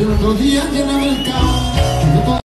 Y el otro día llenaba el caos.